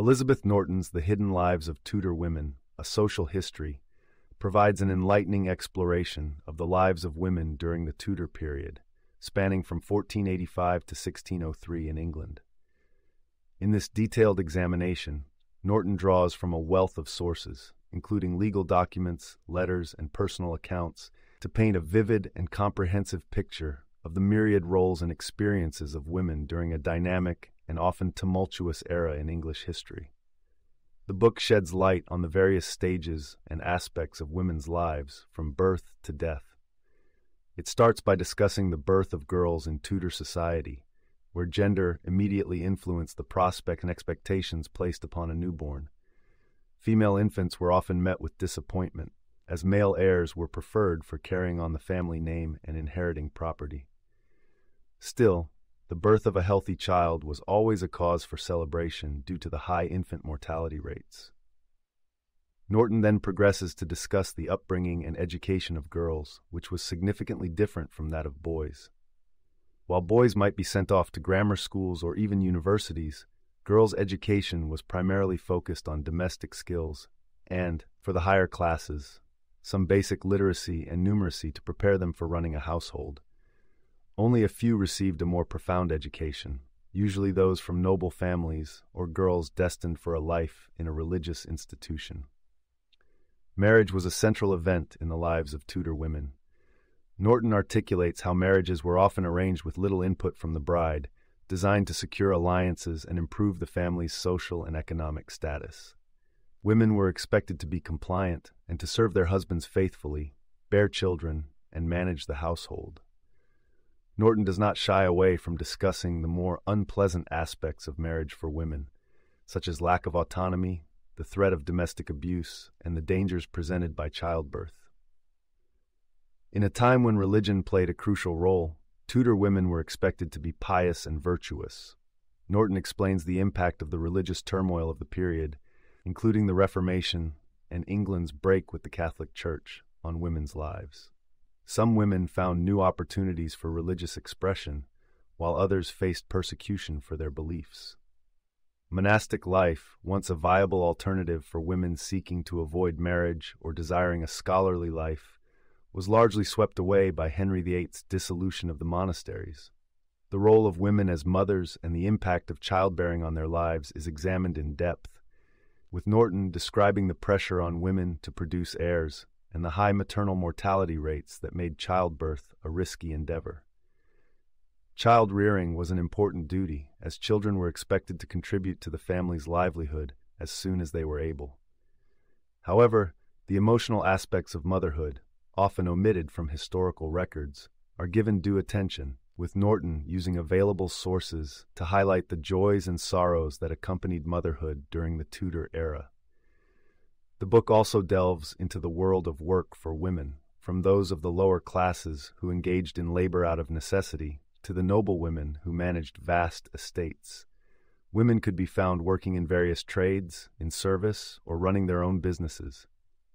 Elizabeth Norton's The Hidden Lives of Tudor Women, A Social History, provides an enlightening exploration of the lives of women during the Tudor period, spanning from 1485 to 1603 in England. In this detailed examination, Norton draws from a wealth of sources, including legal documents, letters, and personal accounts, to paint a vivid and comprehensive picture of the myriad roles and experiences of women during a dynamic and often tumultuous era in English history. The book sheds light on the various stages and aspects of women's lives from birth to death. It starts by discussing the birth of girls in Tudor society, where gender immediately influenced the prospect and expectations placed upon a newborn. Female infants were often met with disappointment, as male heirs were preferred for carrying on the family name and inheriting property. Still, the birth of a healthy child was always a cause for celebration due to the high infant mortality rates. Norton then progresses to discuss the upbringing and education of girls, which was significantly different from that of boys. While boys might be sent off to grammar schools or even universities, girls' education was primarily focused on domestic skills and, for the higher classes, some basic literacy and numeracy to prepare them for running a household. Only a few received a more profound education, usually those from noble families or girls destined for a life in a religious institution. Marriage was a central event in the lives of Tudor women. Norton articulates how marriages were often arranged with little input from the bride, designed to secure alliances and improve the family's social and economic status. Women were expected to be compliant and to serve their husbands faithfully, bear children, and manage the household. Norton does not shy away from discussing the more unpleasant aspects of marriage for women, such as lack of autonomy, the threat of domestic abuse, and the dangers presented by childbirth. In a time when religion played a crucial role, Tudor women were expected to be pious and virtuous. Norton explains the impact of the religious turmoil of the period, including the Reformation and England's break with the Catholic Church, on women's lives. Some women found new opportunities for religious expression, while others faced persecution for their beliefs. Monastic life, once a viable alternative for women seeking to avoid marriage or desiring a scholarly life, was largely swept away by Henry VIII's dissolution of the monasteries. The role of women as mothers and the impact of childbearing on their lives is examined in depth, with Norton describing the pressure on women to produce heirs and the high maternal mortality rates that made childbirth a risky endeavor. Child rearing was an important duty, as children were expected to contribute to the family's livelihood as soon as they were able. However, the emotional aspects of motherhood, often omitted from historical records, are given due attention, with Norton using available sources to highlight the joys and sorrows that accompanied motherhood during the Tudor era. The book also delves into the world of work for women, from those of the lower classes who engaged in labor out of necessity to the noble women who managed vast estates. Women could be found working in various trades, in service, or running their own businesses.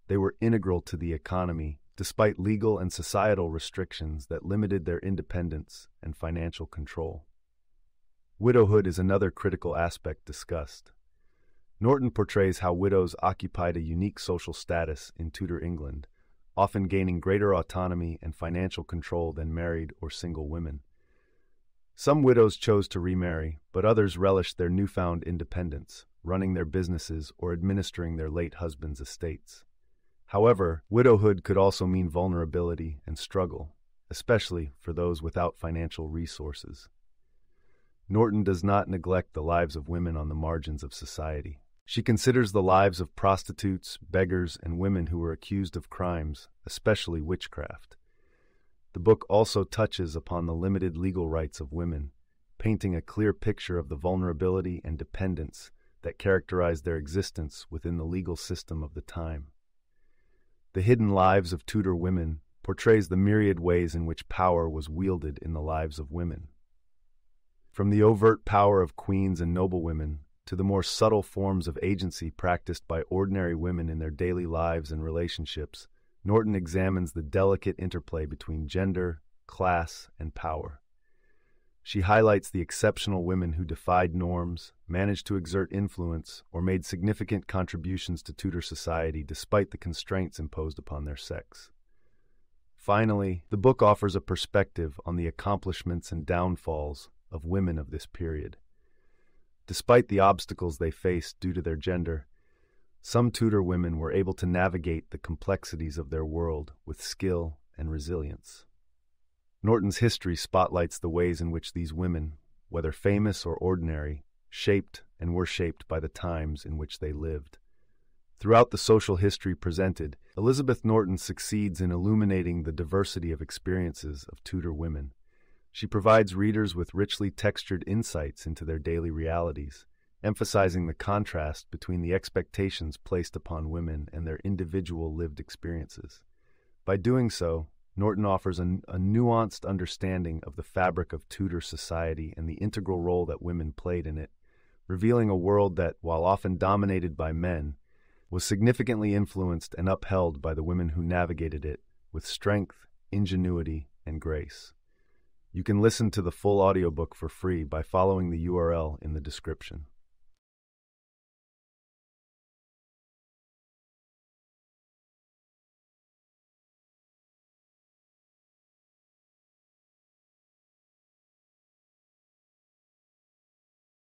They were integral to the economy despite legal and societal restrictions that limited their independence and financial control. Widowhood is another critical aspect discussed. Norton portrays how widows occupied a unique social status in Tudor England, often gaining greater autonomy and financial control than married or single women. Some widows chose to remarry, but others relished their newfound independence, running their businesses or administering their late husband's estates. However, widowhood could also mean vulnerability and struggle, especially for those without financial resources. Norton does not neglect the lives of women on the margins of society. She considers the lives of prostitutes, beggars, and women who were accused of crimes, especially witchcraft. The book also touches upon the limited legal rights of women, painting a clear picture of the vulnerability and dependence that characterized their existence within the legal system of the time. The Hidden Lives of Tudor Women portrays the myriad ways in which power was wielded in the lives of women. From the overt power of queens and noblewomen to the more subtle forms of agency practiced by ordinary women in their daily lives and relationships, Norton examines the delicate interplay between gender, class, and power. She highlights the exceptional women who defied norms, managed to exert influence, or made significant contributions to Tudor society despite the constraints imposed upon their sex. Finally, the book offers a perspective on the accomplishments and downfalls of women of this period. Despite the obstacles they faced due to their gender, some Tudor women were able to navigate the complexities of their world with skill and resilience. Norton's history spotlights the ways in which these women, whether famous or ordinary, shaped and were shaped by the times in which they lived. Throughout the social history presented, Elizabeth Norton succeeds in illuminating the diversity of experiences of Tudor women. She provides readers with richly textured insights into their daily realities, emphasizing the contrast between the expectations placed upon women and their individual lived experiences. By doing so, Norton offers a, a, nuanced understanding of the fabric of Tudor society and the integral role that women played in it, revealing a world that, while often dominated by men, was significantly influenced and upheld by the women who navigated it with strength, ingenuity, and grace. You can listen to the full audiobook for free by following the URL in the description.